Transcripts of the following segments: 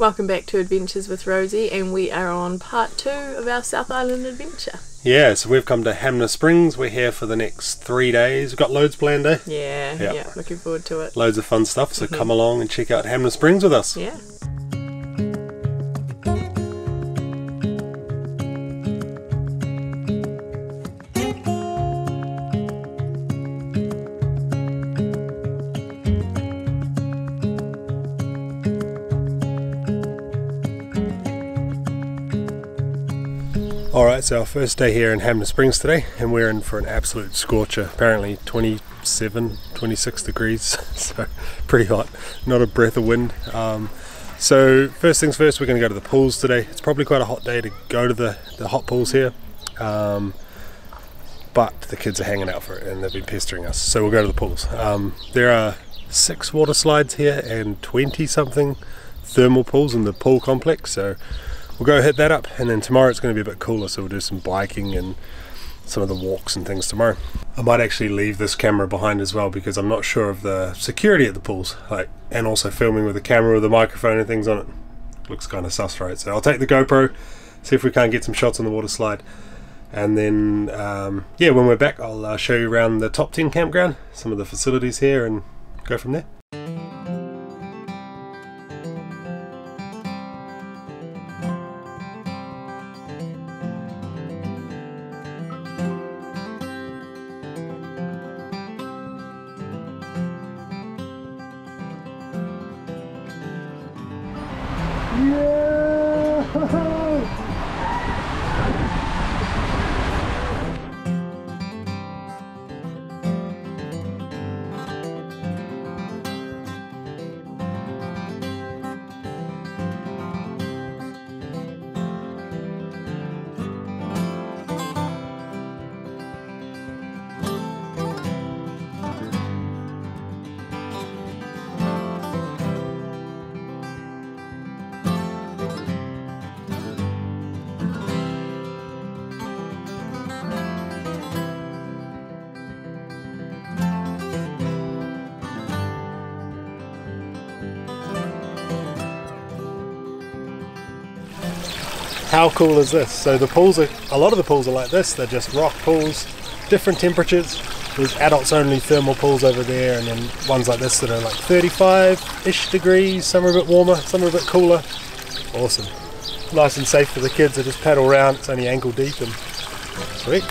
Welcome back to Adventures with Rosy, and we are on part two of our South Island adventure. Yeah, so we've come to Hanmer Springs. We're here for the next three days. We've got loads planned, eh? Yeah, Yeah. yeah, looking forward to it. Loads of fun stuff. So come along and check out Hanmer Springs with us. Yeah. All right, so our first day here in Hanmer Springs today, and we're in for an absolute scorcher. Apparently 27, 26 degrees, so pretty hot. Not a breath of wind. Um, so first things first, we're going to go to the pools today. It's probably quite a hot day to go to the, the hot pools here. Um, but the kids are hanging out for it and they've been pestering us. So we'll go to the pools. Um, there are six water slides here and 20 something thermal pools in the pool complex. So we'll go hit that up and then tomorrow it's going to be a bit cooler. So we'll do some biking and some of the walks and things tomorrow. I might actually leave this camera behind as well because I'm not sure of the security at the pools, like, and also filming with the camera with the microphone and things on it. Looks kind of sus, right? So I'll take the GoPro, see if we can't get some shots on the water slide, and then um, yeah, when we're back, I'll uh, show you around the top 10 campground, some of the facilities here, and go from there. ¡Ja, How cool is this? So the pools are, a lot of the pools are like this. They're just rock pools, different temperatures. There's adults only thermal pools over there, and then ones like this that are like 35-ish degrees. Some are a bit warmer, some are a bit cooler. Awesome. Nice and safe for the kids to just paddle around. It's only ankle deep and sweet.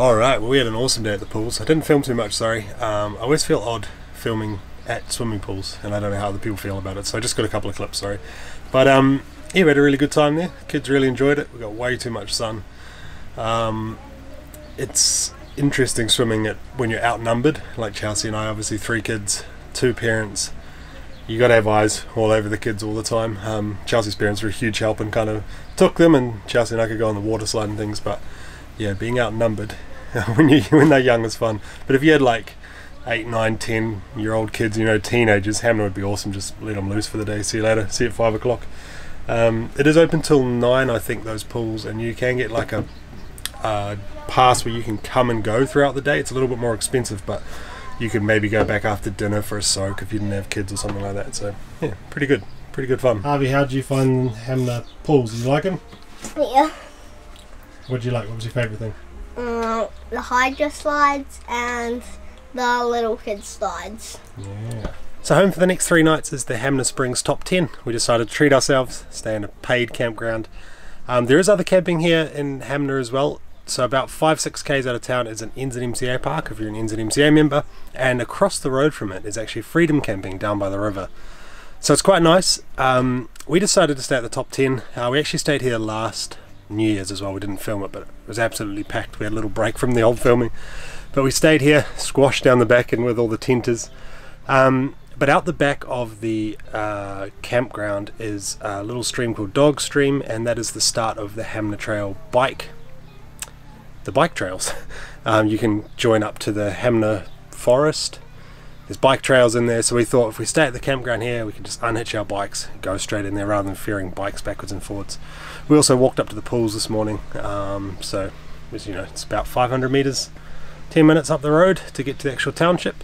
All right, well, we had an awesome day at the pools. I didn't film too much, sorry. Um, I always feel odd filming at swimming pools, and I don't know how other people feel about it, so I just got a couple of clips, sorry. But um, yeah, we had a really good time there. Kids really enjoyed it. We got way too much sun. Um, it's interesting swimming it when you're outnumbered, like Chelsea and I, obviously three kids, two parents. You got to have eyes all over the kids all the time. Um, Chelsea's parents were a huge help and kind of took them, and Chelsea and I could go on the water slide and things, but yeah, being outnumbered when you when they're young is fun. But if you had like eight, nine, ten year old kids, you know, teenagers, Hanmer would be awesome. Just let them loose for the day. See you later. See you at five o'clock. Um, it is open till nine, I think, those pools, and you can get like a, a pass where you can come and go throughout the day. It's a little bit more expensive, but you could maybe go back after dinner for a soak if you didn't have kids or something like that. So yeah, pretty good, pretty good fun. Harvey, how did you find Hanmer pools? Did you like them? Yeah. What did you like? What was your favourite thing? Um, the hydro slides and the little kid slides. Yeah. So home for the next three nights is the Hanmer Springs Top 10. We decided to treat ourselves, stay in a paid campground. Um, there is other camping here in Hanmer as well. So about five, six k's out of town is an NZMCA park if you're an NZMCA member, and across the road from it is actually Freedom Camping down by the river. So it's quite nice. Um, we decided to stay at the top 10. Uh, we actually stayed here last New Year's as well. We didn't film it, but it was absolutely packed. We had a little break from the old filming. But we stayed here, squashed down the back and with all the tenters. Um, but out the back of the uh, campground is a little stream called Dog Stream, and that is the start of the Hanmer Trail bike the bike trails. Um, you can join up to the Hanmer Forest. There's bike trails in there, so we thought if we stay at the campground here, we can just unhitch our bikes, go straight in there rather than fearing bikes backwards and forwards. We also walked up to the pools this morning, um, so was, you know it's about 500 meters, 10 minutes up the road to get to the actual township.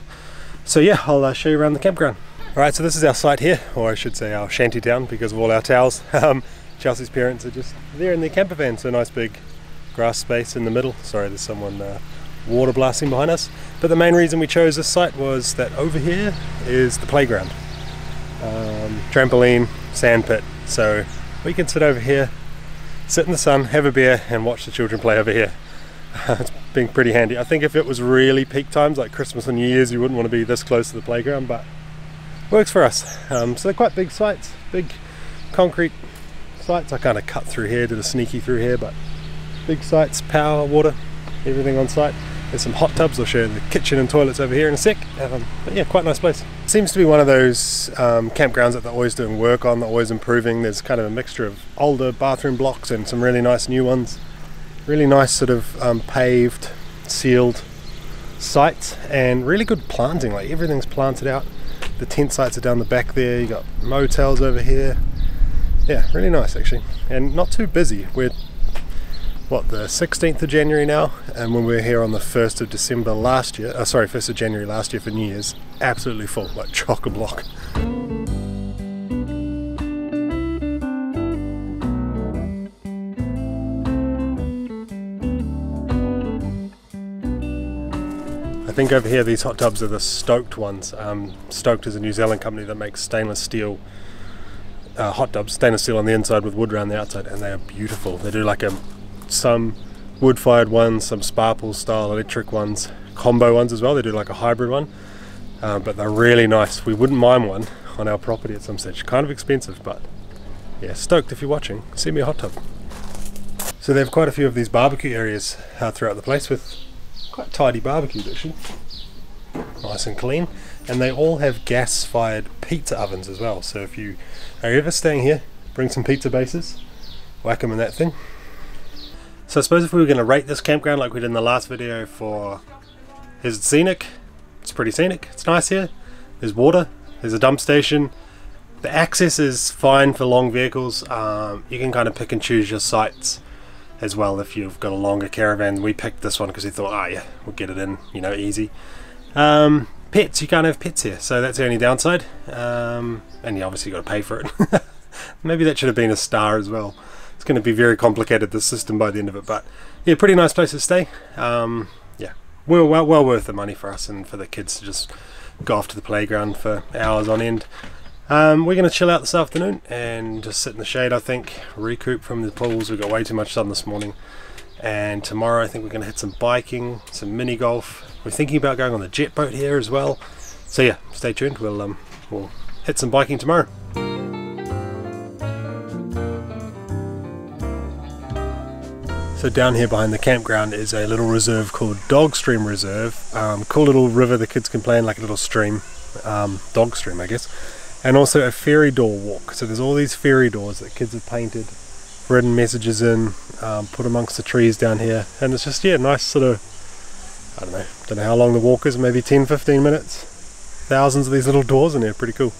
So yeah, I'll uh, show you around the campground. Alright, so this is our site here, or I should say our shanty town because of all our towels. Um, Chelsea's parents are just there in their camper van, so nice big grass space in the middle. Sorry, there's someone uh, water blasting behind us. But the main reason we chose this site was that over here is the playground. Um, trampoline, sand pit. So we can sit over here, sit in the sun, have a beer and watch the children play over here. it's been pretty handy. I think if it was really peak times like Christmas and New Year's you wouldn't want to be this close to the playground but works for us. Um, so they're quite big sites, big concrete sites. I kind of cut through here, did a sneaky through here but big sites, power, water, everything on site. There's some hot tubs, I'll show you the kitchen and toilets over here in a sec. Um, but yeah, quite nice place. Seems to be one of those um, campgrounds that they're always doing work on, they're always improving. There's kind of a mixture of older bathroom blocks and some really nice new ones. Really nice sort of um, paved, sealed sites and really good planting, like everything's planted out. The tent sites are down the back there, you got motels over here. Yeah, really nice actually. And not too busy. We're what the 16th of January now? And when we were here on the 1st of December last year uh, sorry 1st of January last year for New Year's absolutely full like chock a block. I think over here these hot tubs are the Stoked ones. Um, Stoked is a New Zealand company that makes stainless steel uh, hot tubs, stainless steel on the inside with wood around the outside and they are beautiful. They do like a some wood-fired ones, some sparkle style electric ones, combo ones as well. They do like a hybrid one, uh, but they're really nice. We wouldn't mind one on our property at some stage. Kind of expensive, but yeah, stoked if you're watching. Send me a hot tub. So they have quite a few of these barbecue areas uh, throughout the place with quite tidy barbecues actually. Nice and clean. And they all have gas-fired pizza ovens as well. So if you are ever staying here, bring some pizza bases, whack them in that thing, so I suppose if we were going to rate this campground like we did in the last video for is it scenic? It's pretty scenic. It's nice here. There's water. There's a dump station. The access is fine for long vehicles. Um, you can kind of pick and choose your sites as well if you've got a longer caravan. We picked this one because we thought, oh yeah, we'll get it in, you know, easy. Um, pets, you can't have pets here, so that's the only downside. Um, and you obviously got to pay for it. Maybe that should have been a star as well going to be very complicated, the system, by the end of it. But yeah, pretty nice place to stay. Um, yeah, well, well, well worth the money for us and for the kids to just go off to the playground for hours on end. Um, we're going to chill out this afternoon and just sit in the shade, I think, recoup from the pools. We've got way too much sun this morning. And tomorrow I think we're going to hit some biking, some mini golf. We're thinking about going on the jet boat here as well. So yeah, stay tuned. We'll, um, we'll hit some biking tomorrow. So down here behind the campground is a little reserve called Dog Stream Reserve. Um, cool little river the kids can play in, like a little stream, um, dog stream I guess. And also a fairy door walk. So there's all these fairy doors that kids have painted, written messages in, um, put amongst the trees down here. And it's just, yeah, nice sort of, I don't know, don't know how long the walk is, maybe 10-15 minutes. Thousands of these little doors in here, pretty cool.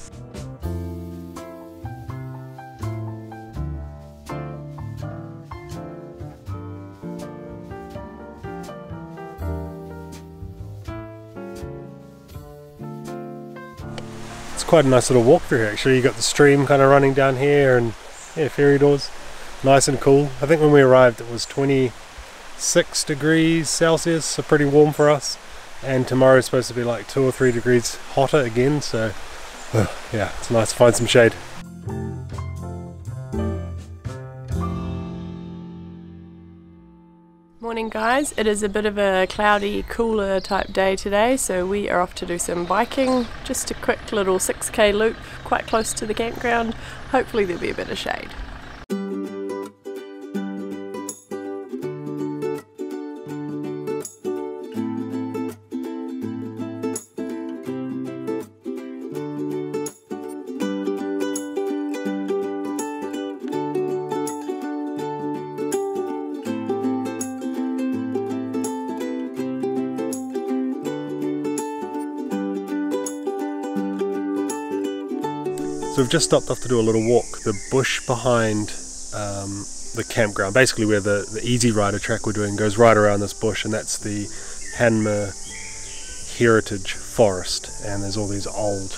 Quite a nice little walk through here actually. You got the stream kind of running down here and yeah, fairy doors. Nice and cool. I think when we arrived it was 26 degrees Celsius, so pretty warm for us. And tomorrow is supposed to be like two or three degrees hotter again, so yeah, it's nice to find some shade. Good morning, guys. It is a bit of a cloudy, cooler type day today, so we are off to do some biking. Just a quick little 6k loop quite close to the campground. Hopefully, there'll be a bit of shade. So we've just stopped off to do a little walk. The bush behind um, the campground, basically where the, the Easy Rider track we're doing goes right around this bush, and that's the Hanmer Heritage Forest. And there's all these old,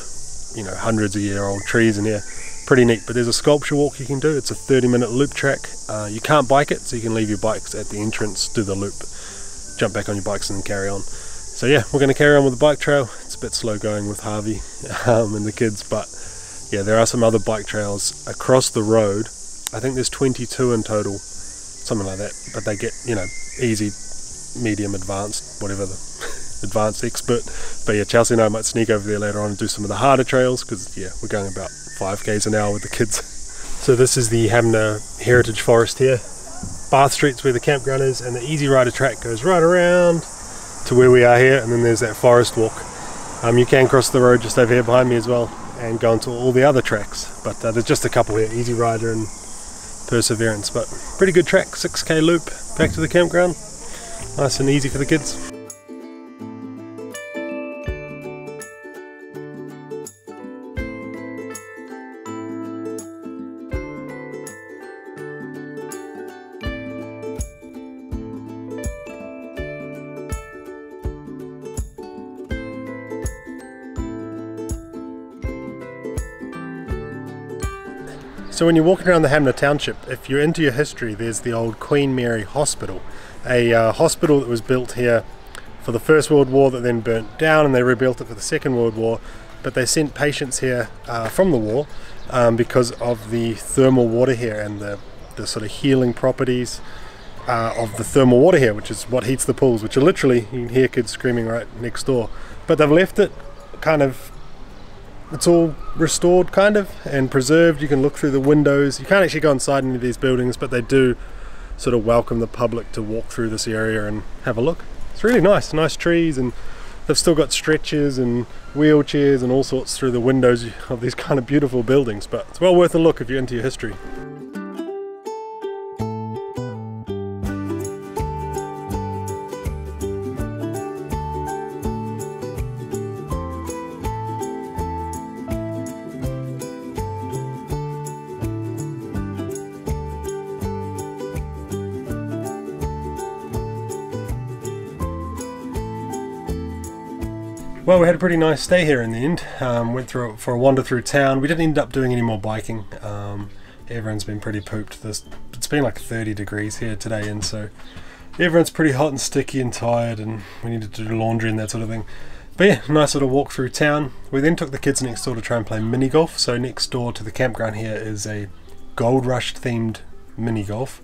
you know, hundreds of year old trees in here. Pretty neat. But there's a sculpture walk you can do. It's a 30 minute loop track. Uh, you can't bike it, so you can leave your bikes at the entrance, do the loop, jump back on your bikes, and carry on. So yeah, we're going to carry on with the bike trail. It's a bit slow going with Harvey um, and the kids, but yeah, there are some other bike trails across the road. I think there's 22 in total, something like that. But they get, you know, easy, medium, advanced, whatever the advanced expert. But yeah, Chelsea and I might sneak over there later on and do some of the harder trails because yeah, we're going about 5k's an hour with the kids. so this is the Hanmer Heritage Forest here. Bath Street's where the campground is, and the Easy Rider track goes right around to where we are here, and then there's that forest walk. Um, you can cross the road just over here behind me as well and go into all the other tracks. But uh, there's just a couple here, Easy Rider and Perseverance. But pretty good track, 6k loop back to the campground. Nice and easy for the kids. So when you're walking around the Hanmer Township, if you're into your history, there's the old Queen Mary Hospital, a uh, hospital that was built here for the First World War that then burnt down and they rebuilt it for the Second World War. But they sent patients here uh, from the war um, because of the thermal water here and the, the sort of healing properties uh, of the thermal water here, which is what heats the pools, which are literally, you can hear kids screaming right next door. But they've left it kind of it's all restored kind of and preserved. You can look through the windows. You can't actually go inside any of these buildings, but they do sort of welcome the public to walk through this area and have a look. It's really nice, nice trees and they've still got stretchers and wheelchairs and all sorts through the windows of these kind of beautiful buildings, but it's well worth a look if you're into your history. Well, we had a pretty nice stay here in the end. Um, went through for a wander through town. We didn't end up doing any more biking. Um, everyone's been pretty pooped. This it's been like 30 degrees here today, and so everyone's pretty hot and sticky and tired, and we needed to do laundry and that sort of thing. But yeah, nice little walk through town. We then took the kids next door to try and play mini golf. So next door to the campground here is a Gold Rush themed mini golf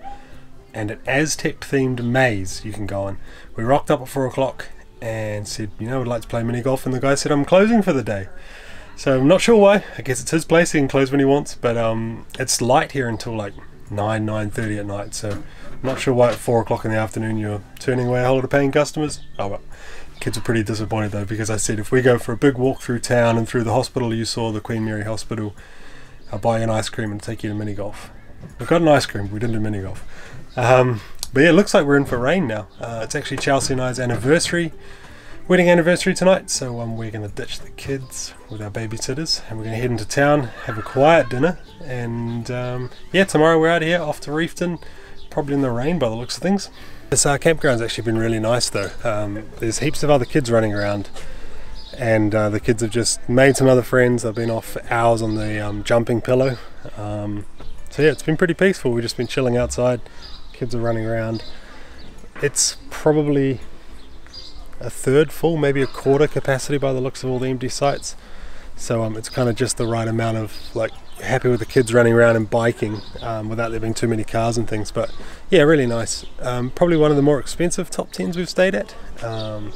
and an Aztec themed maze you can go on. We rocked up at four o'clock and said, you know, I'd like to play mini golf. And the guy said, I'm closing for the day. So I'm not sure why. I guess it's his place. He can close when he wants. But um, it's light here until like 9, 9.30 at night. So I'm not sure why at 4 o'clock in the afternoon you're turning away a whole lot of paying customers. Oh, well. Kids are pretty disappointed though because I said if we go for a big walk through town and through the hospital you saw, the Queen Mary Hospital, I'll buy you an ice cream and take you to mini golf. We've got an ice cream, we didn't do mini golf. Um, but yeah, it looks like we're in for rain now. Uh, it's actually Chelsea and I's anniversary, wedding anniversary tonight, so um, we're going to ditch the kids with our babysitters and we're going to head into town, have a quiet dinner, and um, yeah, tomorrow we're out here off to Reefton, probably in the rain by the looks of things. This uh, campground's actually been really nice though. Um, there's heaps of other kids running around and uh, the kids have just made some other friends. They've been off for hours on the um, jumping pillow. Um, so yeah, it's been pretty peaceful. We've just been chilling outside, kids are running around. It's probably a third full, maybe a quarter capacity by the looks of all the empty sites. So um, it's kind of just the right amount of like happy with the kids running around and biking um, without there being too many cars and things. But yeah, really nice. Um, probably one of the more expensive top tens we've stayed at. Um,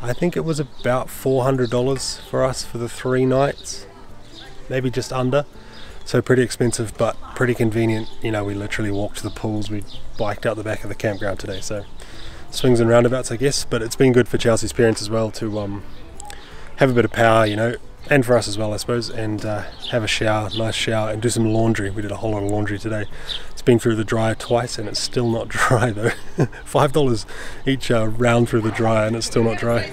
I think it was about $400 for us for the three nights, maybe just under. So pretty expensive, but pretty convenient. You know, we literally walked to the pools. We biked out the back of the campground today. So swings and roundabouts, I guess. But it's been good for Chelsea's parents as well to um, have a bit of power, you know, and for us as well, I suppose, and uh, have a shower, nice shower, and do some laundry. We did a whole lot of laundry today. It's been through the dryer twice, and it's still not dry though. Five dollars each uh, round through the dryer, and it's still not dry.